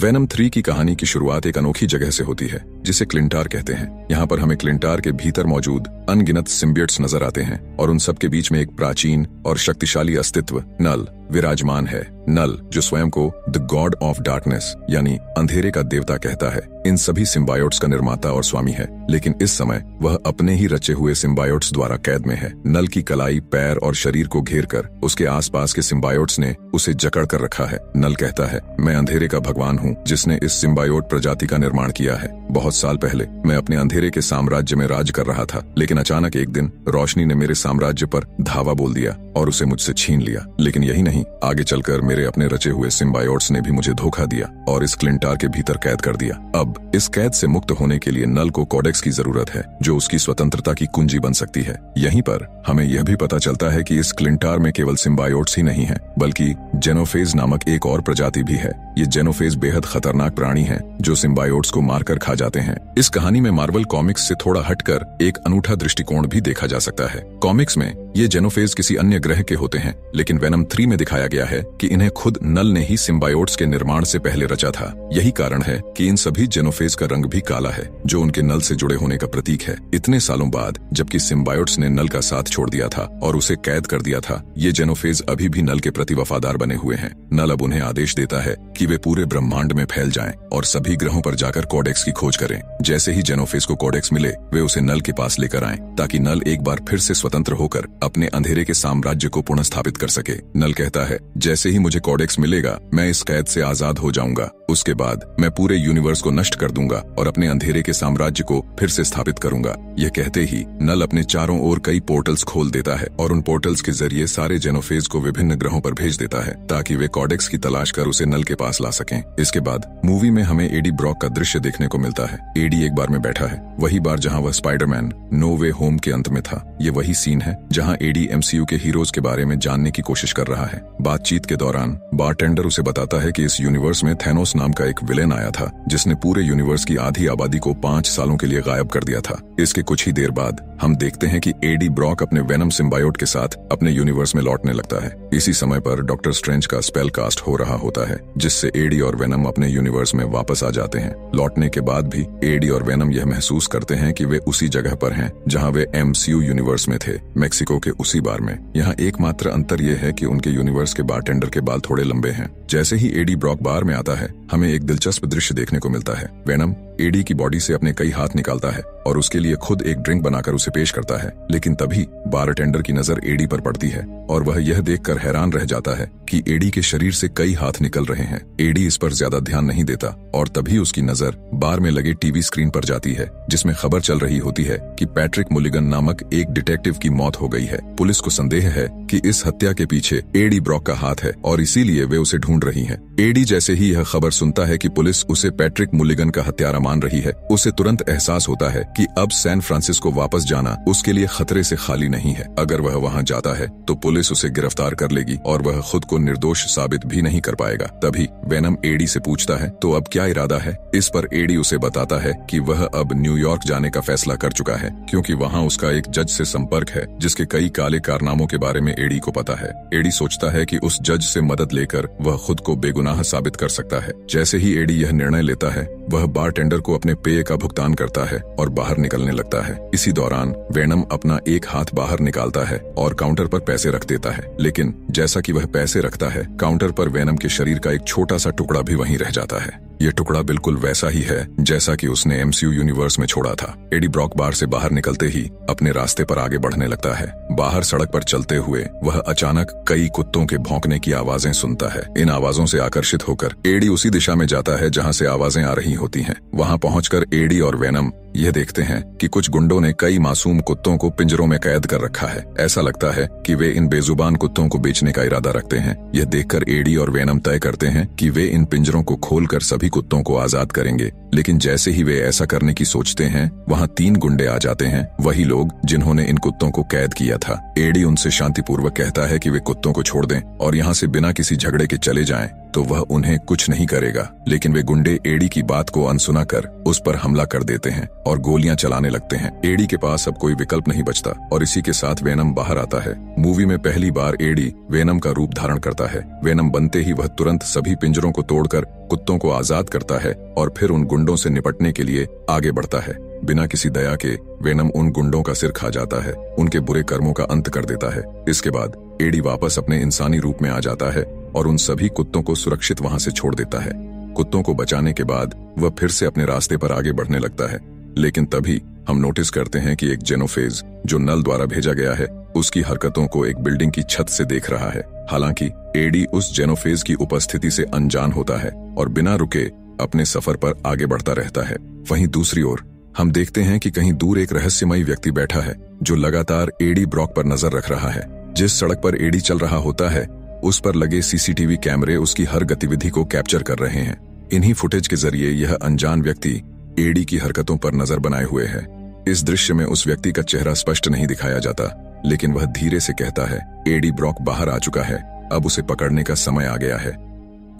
Venom three की कहानी की शुरुआत एक अनोखी जगह से होती है, जिसे क्लिंटार कहते हैं। यहाँ पर हमें क्लिंटार के भीतर मौजूद अनगिनत सिम्बियट्स नज़र आते हैं, और उन सबके बीच में एक प्राचीन और शक्तिशाली अस्तित्व, नल, विराजमान है। नल, जो स्वयं को द गॉड ऑफ़ डार्कनेस यानी अंधेरे का देवता कहता है, इन सभी सिम्बायोट्स का निर्माता और स्वामी है, लेकिन इस समय वह अपने ही रचे हुए सिम्बायोट्स द्वारा कैद में है। नल की कलाई, पैर और शरीर को घेर कर, उसके आसपास के सिम्बायोट्स ने उसे जकड़ कर रखा है। नल कहता है, मैं अंधेरे का भगवान हूँ, जिसने इस सिम्बायोट प्रजाति का निर्माण किया है। बहुत साल पहले, मैं अपने अंधेरे के साम्राज्य में राज कर रहा था, लेकिन अचानक एक दिन, रोशनी ने मेरे साम्राज्य पर धावा बोल दिया, और उसे मुझसे छीन लिया। लेकिन यही नहीं, आगे चलकर मेरे अपने रचे हुए सिम्बायोट्स ने भी मुझे धोखा दिया और इस क्लिंटार के भीतर कैद कर दिया। अब, इस कैद से मुक्त होने के लिए नल को कोडेक्स की ज़रूरत है, जो उसकी स्वतंत्रता की कुंजी बन सकती है। यहीं पर, हमें यह भी पता चलता है कि इस क्लिंटार में केवल सिम्बायोट्स ही नहीं है, बल्कि जेनोफेज नामक एक और प्रजाति भी है। ये जेनोफेज बेहद खतरनाक प्राणी है, जो सिम्बायोट्स को मारकर खा जाते हैं। इस कहानी में मार्वल कॉमिक्स से थोड़ा हटकर एक अनूठा दृष्टिकोण भी देखा जा सकता है। कॉमिक्स में, ये जेनोफेज किसी अन्य ग्रह के होते हैं, लेकिन वेनम थ्री में दिखाया गया है कि इन्हें खुद नल ने ही सिम्बायोट्स के निर्माण से पहले रचा था। यही कारण है कि इन सभी जेनोफेज का रंग भी काला है, जो उनके नल से जुड़े होने का प्रतीक है। इतने सालों बाद, जबकि सिम्बायोट्स ने नल का साथ छोड़ दिया था और उसे कैद कर दिया था, ये जेनोफेज अभी भी नल के प्रति वफादार बने हुए हैं। नल अब उन्हें आदेश देता है कि वे पूरे ब्रह्मांड में फैल जाएँ और सभी ग्रहों पर जाकर कोडेक्स की खोज करें। जैसे ही जेनोफेज को कोडेक्स मिले, वे उसे नल के पास लेकर आए, ताकि नल एक बार फिर से स्वतंत्र होकर अपने अंधेरे के साम्राज्य को पुनः स्थापित कर सके। नल कहता है, जैसे ही मुझे कॉडेक्स मिलेगा, मैं इस कैद से आज़ाद हो जाऊँगा। उसके बाद मैं पूरे यूनिवर्स को नष्ट कर दूँगा और अपने अंधेरे के साम्राज्य को फिर से स्थापित करूँगा। यह कहते ही नल अपने चारों ओर कई पोर्टल्स खोल देता है और उन पोर्टल्स के ज़रिए सारे जेनोफेज को विभिन्न ग्रहों पर भेज देता है, ताकि वे कॉडेक्स की तलाश कर उसे नल के पास ला सकें। इसके बाद मूवी में हमें एडी ब्रॉक का दृश्य देखने को मिलता है। एडी एक बार में बैठा है। वही बार जहाँ वह स्पाइडरमैन नो वे होम के अंत में था, ये वही सीन है जहाँ एडी एमसीयू के हीरोज के बारे में जानने की कोशिश कर रहा है। बातचीत के दौरान बारटेंडर उसे बताता है कि इस यूनिवर्स में थैनोस नाम का एक विलेन आया था, जिसने पूरे यूनिवर्स की आधी आबादी को पाँच सालों के लिए गायब कर दिया था। इसके कुछ ही देर बाद, हम देखते हैं कि एडी ब्रॉक अपने वेनम सिम्बायोट के साथ अपने यूनिवर्स में लौटने लगता है। इसी समय पर डॉक्टर स्ट्रेंज का स्पेल कास्ट हो रहा होता है, जिससे एडी और वेनम अपने यूनिवर्स में वापस आ जाते हैं। लौटने के बाद भी एडी और वेनम यह महसूस करते हैं कि वे उसी जगह पर हैं, जहाँ वे एमसीयू यूनिवर्स में थे मेक्सिको के उसी बार में। यहाँ एकमात्र अंतर यह है कि उनके यूनिवर्स के बारटेंडर के बाल थोड़े लंबे हैं। जैसे ही एडी ब्रॉक बार में आता है, हमें एक दिलचस्प दृश्य देखने को मिलता है। वेनम एडी की बॉडी से अपने कई हाथ निकालता है और उसके लिए खुद एक ड्रिंक बनाकर उसे पेश करता है, लेकिन तभी बार टेंडर की नज़र एडी पर पड़ती है और वह यह देखकर हैरान रह जाता है कि एडी के शरीर से कई हाथ निकल रहे हैं। एडी इस पर ज़्यादा ध्यान नहीं देता और तभी उसकी नज़र बार में लगे टीवी स्क्रीन पर जाती है, जिसमें खबर चल रही होती है कि पैट्रिक मुलिगन नामक एक डिटेक्टिव की मौत हो गई है। पुलिस को संदेह है कि इस हत्या के पीछे एडी ब्रॉक का हाथ है और इसीलिए वे उसे ढूंढ रही है। एडी जैसे ही यह खबर सुनता है की पुलिस उसे पैट्रिक मुलिगन का हत्यारा मान रही है। उसे तुरंत एहसास होता है कि अब सैन फ्रांसिस्को वापस जाना उसके लिए खतरे से खाली नहीं है। अगर वह वहाँ जाता है तो पुलिस उसे गिरफ़्तार कर लेगी और वह खुद को निर्दोष साबित भी नहीं कर पाएगा। तभी वेनम एडी से पूछता है तो अब क्या इरादा है? इस पर एडी उसे बताता है कि वह अब न्यूयॉर्क जाने का फैसला कर चुका है, क्योंकि वहाँ उसका एक जज से संपर्क है, जिसके कई काले कारनामों के बारे में एडी को पता है। एडी सोचता है कि उस जज से मदद लेकर वह खुद को बेगुनाह साबित कर सकता है। जैसे ही एडी यह निर्णय लेता है, वह बार टेंडर को अपने पेय का भुगतान करता है और बाहर निकलने लगता है। इसी दौरान वेनम अपना एक हाथ बाहर निकालता है और काउंटर पर पैसे रख देता है। लेकिन, जैसा कि वह पैसे रखता है, काउंटर पर वेनम के शरीर का एक छोटा सा टुकड़ा भी वहीं रह जाता है। ये टुकड़ा बिल्कुल वैसा ही है, जैसा कि उसने एमसीयू यूनिवर्स में छोड़ा था। एडी ब्रॉक बार से बाहर निकलते ही, अपने रास्ते पर आगे बढ़ने लगता है। बाहर सड़क पर चलते हुए, वह अचानक कई कुत्तों के भौंकने की आवाज़ें सुनता है। इन आवाजों से आकर्षित होकर एडी उसी दिशा में जाता है जहाँ से आवाज़ें आ रही होती हैं। वहाँ पहुंचकर एडी और वेनम यह देखते हैं कि कुछ गुंडों ने कई मासूम कुत्तों को पिंजरों में कैद कर रखा है। ऐसा लगता है कि वे इन बेजुबान कुत्तों को बेचने का इरादा रखते हैं। यह देखकर एडी और वेनम तय करते हैं कि वे इन पिंजरों को खोलकर सभी कुत्तों को आज़ाद करेंगे। लेकिन जैसे ही वे ऐसा करने की सोचते हैं, वहाँ तीन गुंडे आ जाते हैं, वही लोग जिन्होंने इन कुत्तों को कैद किया था। एडी उनसे शांतिपूर्वक कहता है कि वे कुत्तों को छोड़ दें और यहाँ से बिना किसी झगड़े के चले जाएँ तो वह उन्हें कुछ नहीं करेगा। लेकिन वे गुंडे एडी की बात को अनसुना कर उस पर हमला कर देते हैं। और गोलियाँ चलाने लगते हैं। एडी के पास अब कोई विकल्प नहीं बचता, और इसी के साथ वेनम बाहर आता है। मूवी में पहली बार एडी वेनम का रूप धारण करता है। वेनम बनते ही वह तुरंत सभी पिंजरों को तोड़कर कुत्तों को आज़ाद करता है और फिर उन गुंडों से निपटने के लिए आगे बढ़ता है। बिना किसी दया के वेनम उन गुंडों का सिर खा जाता है, उनके बुरे कर्मों का अंत कर देता है। इसके बाद एडी वापस अपने इंसानी रूप में आ जाता है और उन सभी कुत्तों को सुरक्षित वहाँ से छोड़ देता है। कुत्तों को बचाने के बाद वह फिर से अपने रास्ते पर आगे बढ़ने लगता है। लेकिन तभी हम नोटिस करते हैं कि एक जेनोफेज जो नल द्वारा भेजा गया है, उसकी हरकतों को एक बिल्डिंग की छत से देख रहा है। हालाँकि एडी उस जेनोफेज की उपस्थिति से अनजान होता है और बिना रुके अपने सफ़र पर आगे बढ़ता रहता है। वहीं दूसरी ओर, हम देखते हैं कि कहीं दूर एक रहस्यमयी व्यक्ति बैठा है, जो लगातार एडी ब्रॉक पर नज़र रख रहा है। जिस सड़क पर एडी चल रहा होता है, उस पर लगे सीसीटीवी कैमरे उसकी हर गतिविधि को कैप्चर कर रहे हैं। इन्हीं फुटेज के ज़रिए यह अनजान व्यक्ति एडी की हरकतों पर नज़र बनाए हुए है। इस दृश्य में उस व्यक्ति का चेहरा स्पष्ट नहीं दिखाया जाता, लेकिन वह धीरे से कहता है, एडी ब्रॉक बाहर आ चुका है, अब उसे पकड़ने का समय आ गया है।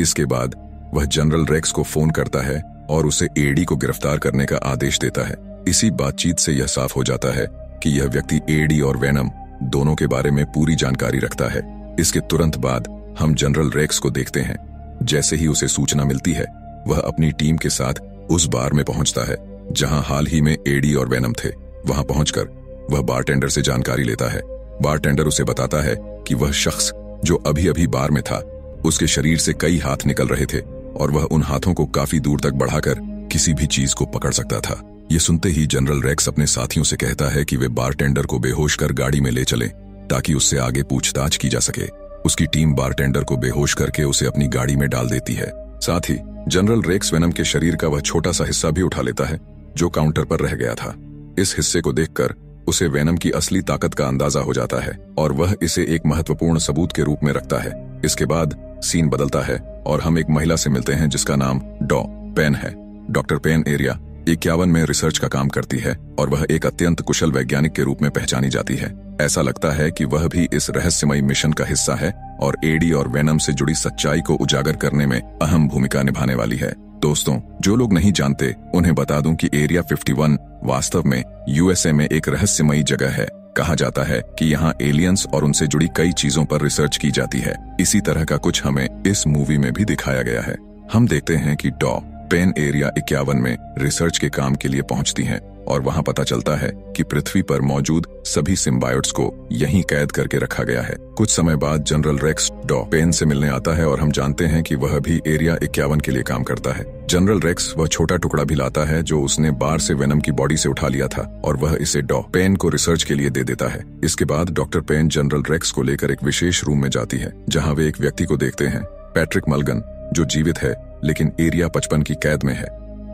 इसके बाद, वह जनरल रेक्स को फ़ोन करता है और उसे एडी को गिरफ़्तार करने का आदेश देता है। इसी बातचीत से यह साफ़ हो जाता है कि यह व्यक्ति एडी और वेनम दोनों के बारे में पूरी जानकारी रखता है। इसके तुरंत बाद, हम जनरल रेक्स को देखते हैं। जैसे ही उसे सूचना मिलती है, वह अपनी टीम के साथ उस बार में पहुँचता है, जहाँ हाल ही में एडी और वेनम थे। वहाँ पहुंचकर वह बारटेंडर से जानकारी लेता है। बारटेंडर उसे बताता है कि वह शख्स, जो अभी अभी बार में था, उसके शरीर से कई हाथ निकल रहे थे और वह उन हाथों को काफ़ी दूर तक बढ़ाकर किसी भी चीज़ को पकड़ सकता था। ये सुनते ही जनरल रेक्स अपने साथियों से कहता है कि वे बारटेंडर को बेहोश कर गाड़ी में ले चले, ताकि उससे आगे पूछताछ की जा सके। उसकी टीम बारटेंडर को बेहोश करके उसे अपनी गाड़ी में डाल देती है। साथ ही जनरल रेक्स वेनम के शरीर का वह छोटा सा हिस्सा भी उठा लेता है, जो काउंटर पर रह गया था। इस हिस्से को देखकर उसे वेनम की असली ताकत का अंदाज़ा हो जाता है, और वह इसे एक महत्वपूर्ण सबूत के रूप में रखता है। इसके बाद सीन बदलता है, और हम एक महिला से मिलते हैं, जिसका नाम डॉ पेन है। डॉक्टर पेन एरिया इक्यावन में रिसर्च का काम करती है और वह एक अत्यंत कुशल वैज्ञानिक के रूप में पहचानी जाती है। ऐसा लगता है कि वह भी इस रहस्यमयी मिशन का हिस्सा है और एडी और वेनम से जुड़ी सच्चाई को उजागर करने में अहम भूमिका निभाने वाली है। दोस्तों, जो लोग नहीं जानते, उन्हें बता दूँ कि एरिया 51 वास्तव में यूएसए में एक रहस्यमयी जगह है। कहा जाता है कि यहाँ एलियंस और उनसे जुड़ी कई चीज़ों पर रिसर्च की जाती है। इसी तरह का कुछ हमें इस मूवी में भी दिखाया गया है। हम देखते हैं कि डॉ पेन एरिया इक्यावन में रिसर्च के काम के लिए पहुँचती हैं और वहाँ पता चलता है कि पृथ्वी पर मौजूद सभी सिम्बायोट्स को यहीं कैद करके रखा गया है। कुछ समय बाद जनरल रेक्स डॉ पेन से मिलने आता है और हम जानते हैं कि वह भी एरिया इक्यावन के लिए काम करता है। जनरल रेक्स वह छोटा टुकड़ा भी लाता है जो उसने बार से वेनम की बॉडी से उठा लिया था और वह इसे डॉ पेन को रिसर्च के लिए दे देता है। इसके बाद डॉक्टर पेन जनरल रेक्स को लेकर एक विशेष रूम में जाती है, जहाँ वे एक व्यक्ति को देखते हैं, पैट्रिक मलगन, जो जीवित है लेकिन एरिया पचपन की कैद में है।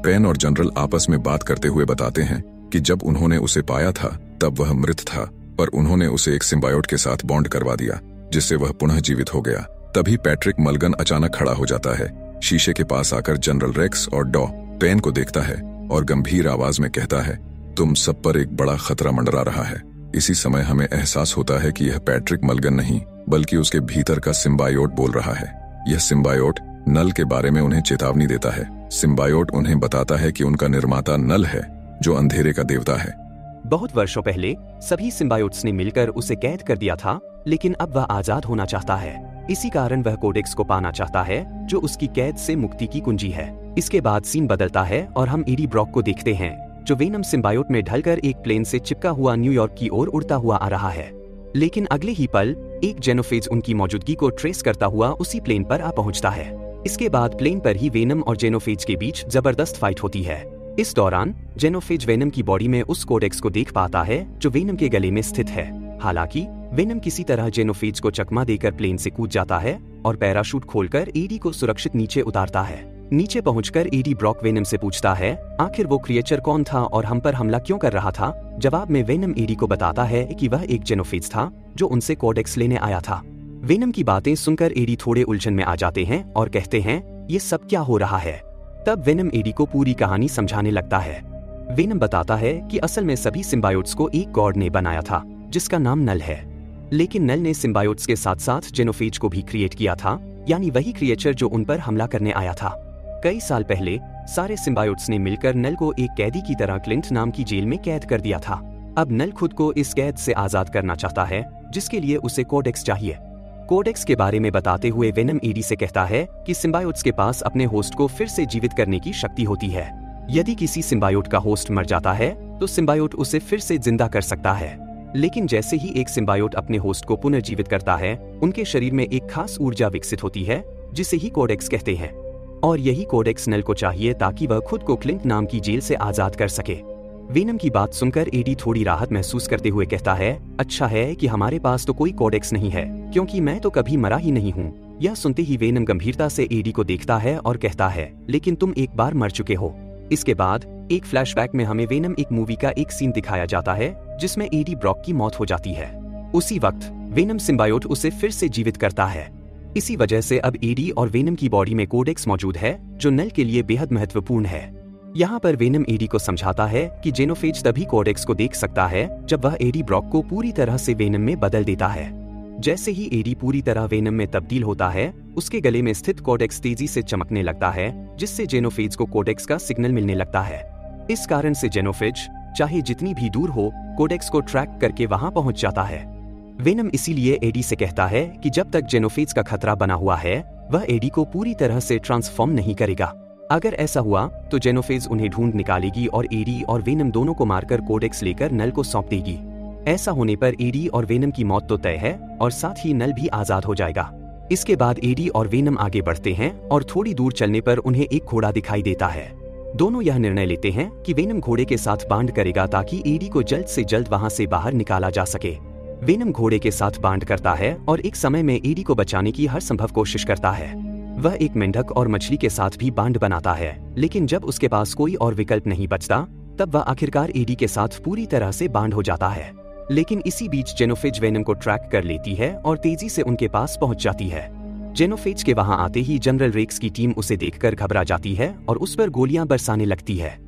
पेन और जनरल आपस में बात करते हुए बताते हैं कि जब उन्होंने उसे पाया था, तब वह मृत था पर उन्होंने उसे एक सिम्बायोट के साथ बॉन्ड करवा दिया, जिससे वह पुनः जीवित हो गया। तभी पैट्रिक मलगन अचानक खड़ा हो जाता है। शीशे के पास आकर जनरल रेक्स और डॉ पेन को देखता है और गंभीर आवाज़ में कहता है, तुम सब पर एक बड़ा खतरा मंडरा रहा है। इसी समय हमें एहसास होता है कि यह पैट्रिक मलगन नहीं, बल्कि उसके भीतर का सिम्बायोट बोल रहा है। यह सिम्बायोट नल के बारे में उन्हें चेतावनी देता है। सिम्बायोट उन्हें बताता है कि उनका निर्माता नल है, जो अंधेरे का देवता है। बहुत वर्षों पहले, सभी सिम्बायोट्स ने मिलकर उसे कैद कर दिया था, लेकिन अब वह आज़ाद होना चाहता है। इसी कारण वह कोडेक्स को पाना चाहता है, जो उसकी कैद से मुक्ति की कुंजी है। इसके बाद सीन बदलता है और हम ईडी ब्रॉक को देखते हैं, जो वेनम सिम्बायोट में ढलकर एक प्लेन से चिपका हुआ न्यूयॉर्क की ओर उड़ता हुआ आ रहा है। लेकिन अगले ही पल, एक जेनोफेज उनकी मौजूदगी को ट्रेस करता हुआ उसी प्लेन पर आ पहुँचता है। इसके बाद प्लेन पर ही वेनम और जेनोफेज के बीच ज़बरदस्त फाइट होती है। इस दौरान, जेनोफेज वेनम की बॉडी में उस कोडेक्स को देख पाता है, जो वेनम के गले में स्थित है। हालाँकि, वेनम किसी तरह जेनोफेज को चकमा देकर प्लेन से कूद जाता है और पैराशूट खोलकर एडी को सुरक्षित नीचे उतारता है। नीचे पहुंचकर एडी ब्रॉक वेनम से पूछता है, आखिर वो क्रिएचर कौन था और हम पर हमला क्यों कर रहा था? जवाब में वेनम एडी को बताता है कि वह एक जेनोफेज था, जो उनसे कोडेक्स लेने आया था। वेनम की बातें सुनकर एडी थोड़े उलझन में आ जाते हैं और कहते हैं, ये सब क्या हो रहा है? तब वेनम एडी को पूरी कहानी समझाने लगता है। वेनम बताता है कि असल में सभी सिम्बायोट्स को एक गॉड ने बनाया था, जिसका नाम नल है। लेकिन नल ने सिम्बायोट्स के साथ साथ जेनोफेज को भी क्रिएट किया था, यानी वही क्रिएचर जो उन पर हमला करने आया था। कई साल पहले, सारे सिम्बायोट्स ने मिलकर नल को एक कैदी की तरह क्लिंट नाम की जेल में कैद कर दिया था। अब नल खुद को इस कैद से आज़ाद करना चाहता है, जिसके लिए उसे कोडेक्स चाहिए। कोडेक्स के बारे में बताते हुए वेनम ईडी से कहता है कि सिम्बायोट्स के पास अपने होस्ट को फिर से जीवित करने की शक्ति होती है। यदि किसी सिम्बायोट का होस्ट मर जाता है तो सिम्बायोट उसे फिर से ज़िंदा कर सकता है। लेकिन जैसे ही एक सिम्बायोट अपने होस्ट को पुनर्जीवित करता है, उनके शरीर में एक खास ऊर्जा विकसित होती है, जिसे ही कोडेक्स कहते हैं। और यही कोडेक्स नल को चाहिए ताकि वह खुद को क्लिंट नाम की जेल से आज़ाद कर सके। वेनम की बात सुनकर एडी थोड़ी राहत महसूस करते हुए कहता है अच्छा है कि हमारे पास तो कोई कोडेक्स नहीं है, क्योंकि मैं तो कभी मरा ही नहीं हूँ। यह सुनते ही वेनम गंभीरता से एडी को देखता है और कहता है, लेकिन तुम एक बार मर चुके हो। इसके बाद, एक फ्लैशबैक में हमें वेनम एक मूवी का एक सीन दिखाया जाता है, जिसमें एडी ब्रॉक की मौत हो जाती है। उसी वक्त, वेनम सिम्बायोट उसे फिर से जीवित करता है। इसी वजह से अब एडी और वेनम की बॉडी में कोडेक्स मौजूद है, जो नल के लिए बेहद महत्वपूर्ण है। यहाँ पर वेनम एडी को समझाता है कि जेनोफेज तभी कोडेक्स को देख सकता है जब वह एडी ब्रॉक को पूरी तरह से वेनम में बदल देता है। जैसे ही एडी पूरी तरह वेनम में तब्दील होता है, उसके गले में स्थित कोडेक्स तेज़ी से चमकने लगता है, जिससे जेनोफेज को कोडेक्स का सिग्नल मिलने लगता है। इस कारण से जेनोफेज, चाहे जितनी भी दूर हो, कोडेक्स को ट्रैक करके वहाँ पहुँच जाता है। वेनम इसीलिए एडी से कहता है कि जब तक जेनोफेज का खतरा बना हुआ है, वह एडी को पूरी तरह से ट्रांसफॉर्म नहीं करेगा। अगर ऐसा हुआ तो जेनोफेज उन्हें ढूंढ निकालेगी और एडी और वेनम दोनों को मारकर कोडेक्स लेकर नल को सौंप देगी। ऐसा होने पर एडी और वेनम की मौत तो तय है, और साथ ही नल भी आज़ाद हो जाएगा। इसके बाद एडी और वेनम आगे बढ़ते हैं और थोड़ी दूर चलने पर उन्हें एक घोड़ा दिखाई देता है। दोनों यह निर्णय लेते हैं कि वेनम घोड़े के साथ बांड करेगा ताकि एडी को जल्द से जल्द वहाँ से बाहर निकाला जा सके। वेनम घोड़े के साथ बांड करता है और एक समय में एडी को बचाने की हर संभव कोशिश करता है। वह एक मेंढक और मछली के साथ भी बांड बनाता है, लेकिन जब उसके पास कोई और विकल्प नहीं बचता, तब वह आखिरकार एडी के साथ पूरी तरह से बांड हो जाता है। लेकिन इसी बीच जेनोफेज वेनम को ट्रैक कर लेती है और तेज़ी से उनके पास पहुँच जाती है। जेनोफेज के वहाँ आते ही जनरल रेक्स की टीम उसे देखकर घबरा जाती है और उस पर गोलियाँ बरसाने लगती है।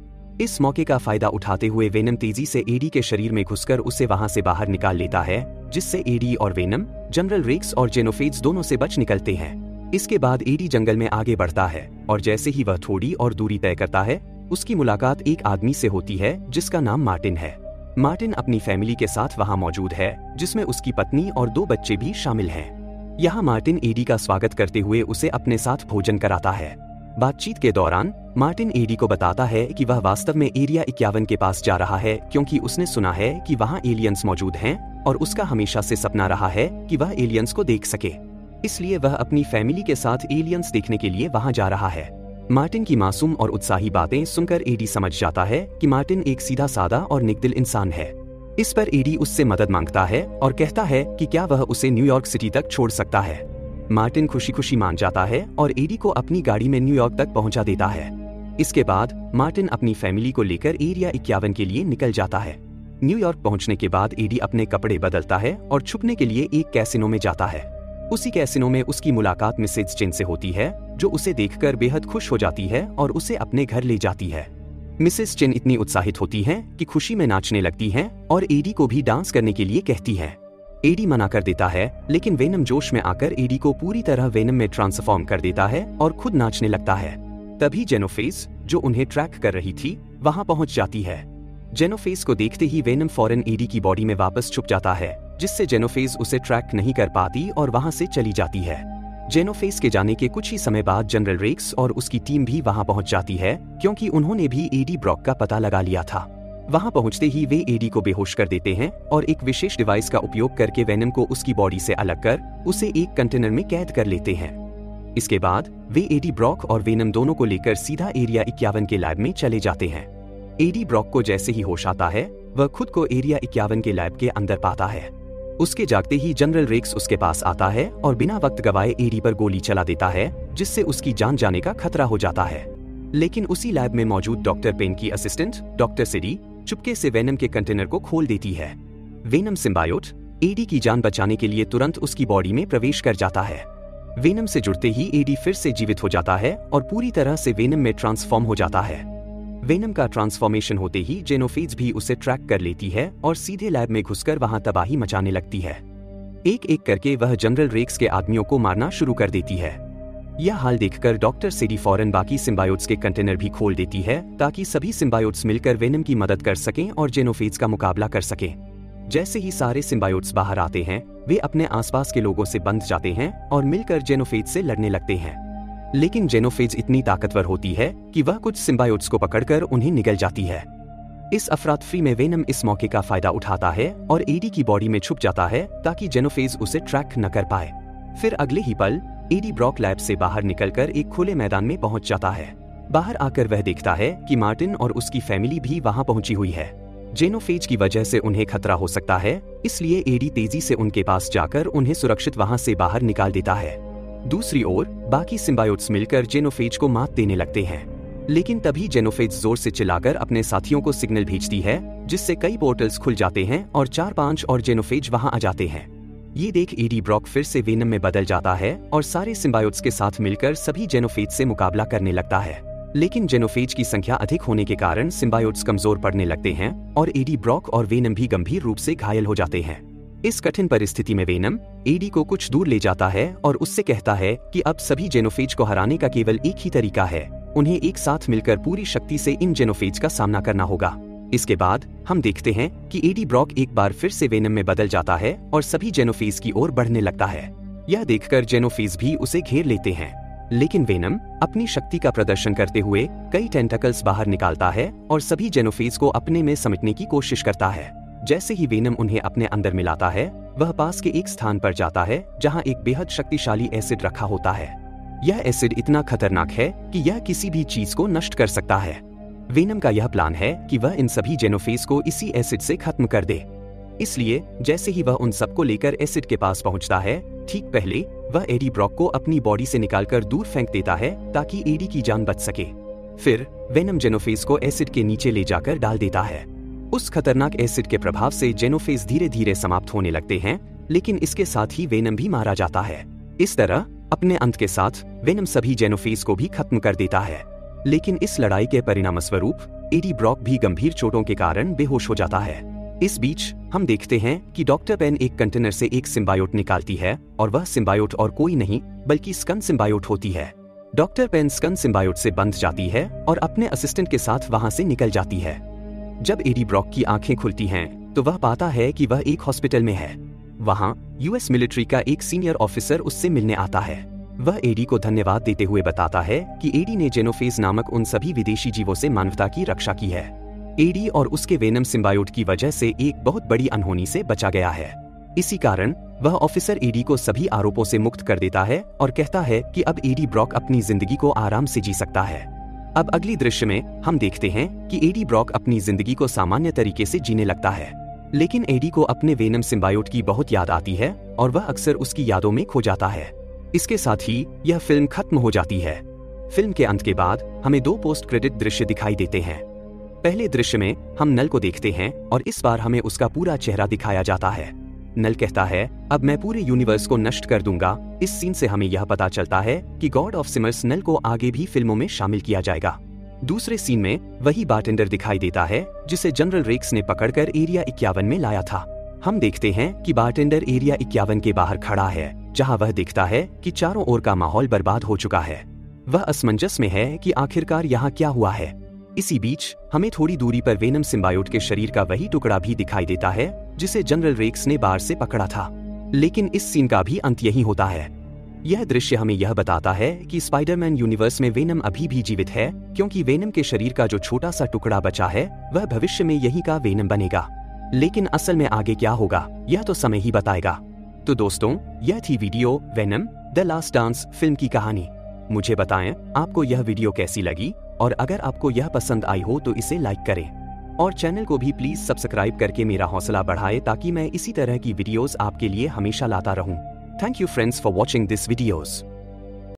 इस मौके का फ़ायदा उठाते हुए वेनम तेज़ी से एडी के शरीर में घुसकर उसे वहाँ से बाहर निकाल लेता है, जिससे एडी और वेनम, जनरल रेक्स और जेनोफेज दोनों से बच निकलते हैं। इसके बाद एडी जंगल में आगे बढ़ता है, और जैसे ही वह थोड़ी और दूरी तय करता है, उसकी मुलाकात एक आदमी से होती है, जिसका नाम मार्टिन है। मार्टिन अपनी फैमिली के साथ वहाँ मौजूद है, जिसमें उसकी पत्नी और दो बच्चे भी शामिल हैं। यहाँ मार्टिन एडी का स्वागत करते हुए उसे अपने साथ भोजन कराता है। बातचीत के दौरान, मार्टिन एडी को बताता है कि वह वास्तव में एरिया इक्यावन के पास जा रहा है, क्योंकि उसने सुना है कि वहाँ एलियंस मौजूद हैं, और उसका हमेशा से सपना रहा है कि वह एलियंस को देख सके। इसलिए वह अपनी फैमिली के साथ एलियंस देखने के लिए वहाँ जा रहा है। मार्टिन की मासूम और उत्साही बातें सुनकर एडी समझ जाता है कि मार्टिन एक सीधा सादा और निकदिल इंसान है। इस पर एडी उससे मदद माँगता है और कहता है कि क्या वह उसे न्यूयॉर्क सिटी तक छोड़ सकता है। मार्टिन खुशी खुशी मान जाता है और एडी को अपनी गाड़ी में न्यूयॉर्क तक पहुँचा देता है। इसके बाद मार्टिन अपनी फैमिली को लेकर एरिया इक्यावन के लिए निकल जाता है। न्यूयॉर्क पहुँचने के बाद एडी अपने कपड़े बदलता है और छुपने के लिए एक कैसिनो में जाता है। उसी कैसिनो में उसकी मुलाकात मिसेज चिन से होती है, जो उसे देखकर बेहद खुश हो जाती है और उसे अपने घर ले जाती है। मिसेस चिन इतनी उत्साहित होती हैं कि खुशी में नाचने लगती हैं और एडी को भी डांस करने के लिए कहती है। एडी मना कर देता है, लेकिन वेनम जोश में आकर एडी को पूरी तरह वेनम में ट्रांसफॉर्म कर देता है और खुद नाचने लगता है। तभी जेनोफेस, जो उन्हें ट्रैक कर रही थी, वहाँ पहुँच जाती है। जेनोफेस को देखते ही वेनम फॉरन एडी की बॉडी में वापस छुप जाता है। जिससे जेनोफेज उसे ट्रैक नहीं कर पाती और वहाँ से चली जाती है। जेनोफेज के जाने के कुछ ही समय बाद जनरल रेक्स और उसकी टीम भी वहाँ पहुँच जाती है, क्योंकि उन्होंने भी एडी ब्रॉक का पता लगा लिया था। वहाँ पहुँचते ही वे एडी को बेहोश कर देते हैं और एक विशेष डिवाइस का उपयोग करके वेनम को उसकी बॉडी से अलग कर, उसे एक कंटेनर में कैद कर लेते हैं। इसके बाद, वे एडी ब्रॉक और वेनम दोनों को लेकर सीधा एरिया इक्यावन के लैब में चले जाते हैं। एडी ब्रॉक को जैसे ही होश आता है, वह खुद को एरिया इक्यावन के लैब के अंदर पाता है। उसके जागते ही जनरल रेक्स उसके पास आता है और बिना वक्त गवाए एडी पर गोली चला देता है, जिससे उसकी जान जाने का खतरा हो जाता है। लेकिन उसी लैब में मौजूद डॉक्टर पेन की असिस्टेंट, डॉक्टर सिडी, चुपके से वेनम के कंटेनर को खोल देती है। वेनम सिम्बायोट, एडी की जान बचाने के लिए तुरंत उसकी बॉडी में प्रवेश कर जाता है। वेनम से जुड़ते ही एडी फिर से जीवित हो जाता है और पूरी तरह से वेनम में ट्रांसफॉर्म हो जाता है। वेनम का ट्रांसफॉर्मेशन होते ही जेनोफेज भी उसे ट्रैक कर लेती है और सीधे लैब में घुसकर वहाँ तबाही मचाने लगती है। एक एक करके वह जनरल रेक्स के आदमियों को मारना शुरू कर देती है। यह हाल देखकर डॉक्टर सेडी फ़ौरन बाकी सिम्बायोट्स के कंटेनर भी खोल देती है ताकि सभी सिम्बायोट्स मिलकर वेनम की मदद कर सकें और जेनोफेज का मुकाबला कर सकें। जैसे ही सारे सिम्बायोट्स बाहर आते हैं, वे अपने आसपास के लोगों से बंध जाते हैं और मिलकर जेनोफेज से लड़ने लगते हैं। लेकिन जेनोफेज इतनी ताकतवर होती है कि वह कुछ सिम्बायोट्स को पकड़कर उन्हें निगल जाती है। इस अफरातफरी में वेनम इस मौके का फ़ायदा उठाता है और एडी की बॉडी में छुप जाता है ताकि जेनोफेज उसे ट्रैक न कर पाए। फिर अगले ही पल एडी ब्रॉक लैब से बाहर निकलकर एक खुले मैदान में पहुँच जाता है। बाहर आकर वह देखता है कि मार्टिन और उसकी फैमिली भी वहाँ पहुँची हुई है। जेनोफेज की वजह से उन्हें खतरा हो सकता है, इसलिए एडी तेज़ी से उनके पास जाकर उन्हें सुरक्षित वहाँ से बाहर निकाल देता है। दूसरी ओर, बाकी सिम्बायोट्स मिलकर जेनोफेज को मात देने लगते हैं। लेकिन तभी जेनोफेज ज़ोर से चिल्लाकर अपने साथियों को सिग्नल भेजती है, जिससे कई पोर्टल्स खुल जाते हैं और चार पाँच और जेनोफेज वहाँ आ जाते हैं। ये देख ईडी ब्रॉक फिर से वेनम में बदल जाता है और सारे सिम्बायोट्स के साथ मिलकर सभी जेनोफेज से मुकाबला करने लगता है। लेकिन जेनोफेज की संख्या अधिक होने के कारण सिम्बायोट्स कमज़ोर पड़ने लगते हैं और एडी ब्रॉक और वेनम भी गंभीर रूप से घायल हो जाते हैं। इस कठिन परिस्थिति में वेनम, एडी को कुछ दूर ले जाता है और उससे कहता है कि अब सभी जेनोफेज को हराने का केवल एक ही तरीका है। उन्हें एक साथ मिलकर पूरी शक्ति से इन जेनोफेज का सामना करना होगा। इसके बाद हम देखते हैं कि एडी ब्रॉक एक बार फिर से वेनम में बदल जाता है और सभी जेनोफेज की ओर बढ़ने लगता है। यह देखकर जेनोफेज भी उसे घेर लेते हैं। लेकिन वेनम अपनी शक्ति का प्रदर्शन करते हुए कई टेंटकल्स बाहर निकालता है और सभी जेनोफेज को अपने में समेटने की कोशिश करता है। जैसे ही वेनम उन्हें अपने अंदर मिलाता है, वह पास के एक स्थान पर जाता है, जहाँ एक बेहद शक्तिशाली एसिड रखा होता है। यह एसिड इतना खतरनाक है कि यह किसी भी चीज़ को नष्ट कर सकता है। वेनम का यह प्लान है कि वह इन सभी जेनोफेज को इसी एसिड से खत्म कर दे। इसलिए, जैसे ही वह उन सबको लेकर एसिड के पास पहुँचता है, ठीक पहले, वह एडी ब्रॉक को अपनी बॉडी से निकालकर दूर फेंक देता है, ताकि एडी की जान बच सके। फिर, वेनम जेनोफेज को एसिड के नीचे ले जाकर डाल देता है। उस खतरनाक एसिड के प्रभाव से जेनोफेज धीरे धीरे समाप्त होने लगते हैं, लेकिन इसके साथ ही वेनम भी मारा जाता है। इस तरह, अपने अंत के साथ, वेनम सभी जेनोफेज को भी खत्म कर देता है। लेकिन इस लड़ाई के परिणाम स्वरूप एडी ब्रॉक भी गंभीर चोटों के कारण बेहोश हो जाता है। इस बीच, हम देखते हैं कि डॉक्टर पेन एक कंटेनर से एक सिम्बायोट निकालती है, और वह सिम्बायोट और कोई नहीं, बल्कि स्कन सिम्बायोट होती है। डॉक्टर पेन स्कन सिम्बायोट से बंध जाती है, और अपने असिस्टेंट के साथ वहाँ से निकल जाती है। जब एडी ब्रॉक की आँखें खुलती हैं तो वह पाता है कि वह एक हॉस्पिटल में है। वहाँ, यूएस मिलिट्री का एक सीनियर ऑफिसर उससे मिलने आता है। वह एडी को धन्यवाद देते हुए बताता है कि एडी ने जेनोफेज नामक उन सभी विदेशी जीवों से मानवता की रक्षा की है। एडी और उसके वेनम सिम्बायोट की वजह से एक बहुत बड़ी अनहोनी से बचा गया है। इसी कारण, वह ऑफिसर एडी को सभी आरोपों से मुक्त कर देता है और कहता है कि अब एडी ब्रॉक अपनी ज़िंदगी को आराम से जी सकता है। अब अगली दृश्य में हम देखते हैं कि एडी ब्रॉक अपनी ज़िंदगी को सामान्य तरीके से जीने लगता है। लेकिन एडी को अपने वेनम सिम्बायोट की बहुत याद आती है और वह अक्सर उसकी यादों में खो जाता है। इसके साथ ही यह फ़िल्म खत्म हो जाती है। फ़िल्म के अंत के बाद हमें दो पोस्ट क्रेडिट दृश्य दिखाई देते हैं। पहले दृश्य में हम नल को देखते हैं और इस बार हमें उसका पूरा चेहरा दिखाया जाता है। नल कहता है, अब मैं पूरे यूनिवर्स को नष्ट कर दूँगा। इस सीन से हमें यह पता चलता है कि गॉड ऑफ़ सिमर्स नल को आगे भी फ़िल्मों में शामिल किया जाएगा। दूसरे सीन में वही बारटेंडर दिखाई देता है, जिसे जनरल रेक्स ने पकड़कर एरिया इक्यावन में लाया था। हम देखते हैं कि बारटेंडर एरिया इक्यावन के बाहर खड़ा है, जहाँ वह देखता है कि चारों ओर का माहौल बर्बाद हो चुका है। वह असमंजस में है कि आखिरकार यहाँ क्या हुआ है। इसी बीच, हमें थोड़ी दूरी पर वेनम सिम्बायोट के शरीर का वही टुकड़ा भी दिखाई देता है, जिसे जनरल रेक्स ने बार से पकड़ा था। लेकिन इस सीन का भी अंत यही होता है। यह दृश्य हमें यह बताता है कि स्पाइडरमैन यूनिवर्स में वेनम अभी भी जीवित है, क्योंकि वेनम के शरीर का जो छोटा सा टुकड़ा बचा है, वह भविष्य में यही का वेनम बनेगा। लेकिन असल में आगे क्या होगा, यह तो समय ही बताएगा। तो दोस्तों, यह थी video Venom, the last dance film की कहानी। मुझे बताएँ, आपको यह वीडियो कैसी लगी? और अगर आपको यह पसंद आई हो तो इसे लाइक करें। और चैनल को भी प्लीज़ सब्सक्राइब करके मेरा हौसला बढ़ाए ताकि मैं इसी तरह की वीडियोस आपके लिए हमेशा लाता रहूँ। Thank you friends for watching this videos